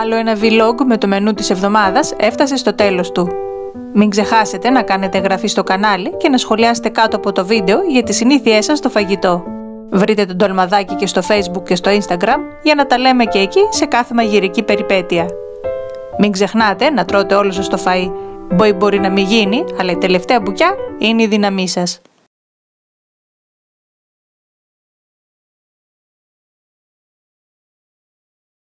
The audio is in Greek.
Άλλο ένα vlog με το μενού της εβδομάδας έφτασε στο τέλος του. Μην ξεχάσετε να κάνετε εγγραφή στο κανάλι και να σχολιάσετε κάτω από το βίντεο για τις συνήθειές σας στο φαγητό. Βρείτε τον Τολμαδάκι και στο facebook και στο instagram για να τα λέμε και εκεί σε κάθε μαγειρική περιπέτεια. Μην ξεχνάτε να τρώτε όλο σας το φαΐ. Μπορεί μπορεί να μην γίνει, αλλά η τελευταία μπουκιά είναι η δύναμή σας.